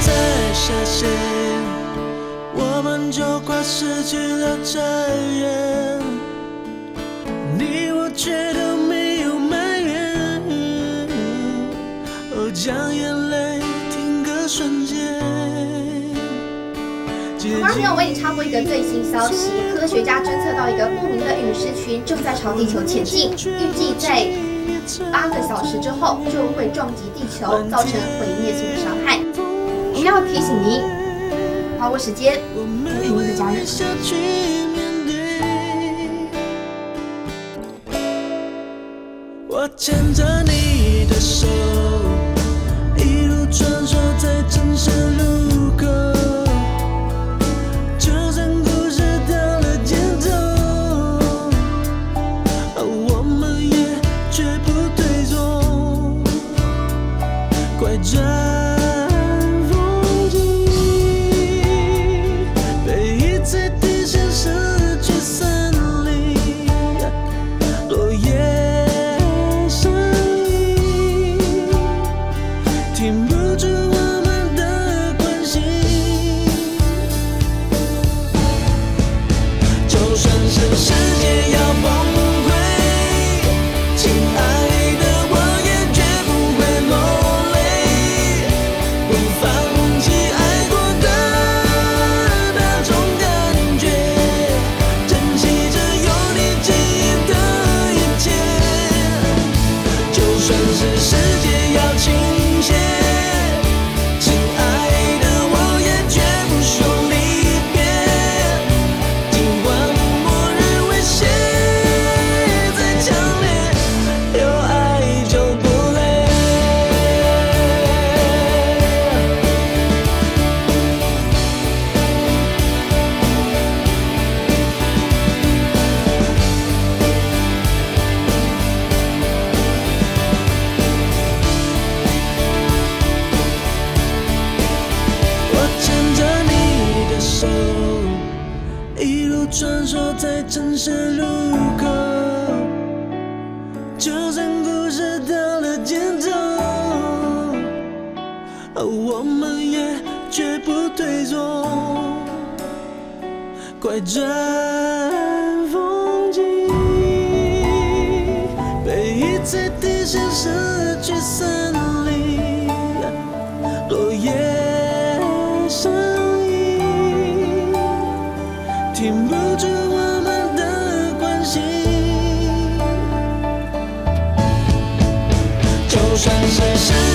下线，我们就快失去了尊严。你我却都没有埋怨，哦，将眼泪停格瞬间。马上要为你插播一个最新消息，科学家侦测到一个不明的陨石群正在朝地球前进，预计在八个小时之后就会撞击地球，造成毁灭性的伤害。一定要提醒您，把握时间，陪您的家人。我牵着你的手，是谁？穿梭在城市路口，就算故事到了节奏，我们也绝不退缩，拐转风景，被一次提醒失去森林。停不住我们的关系。就算是相。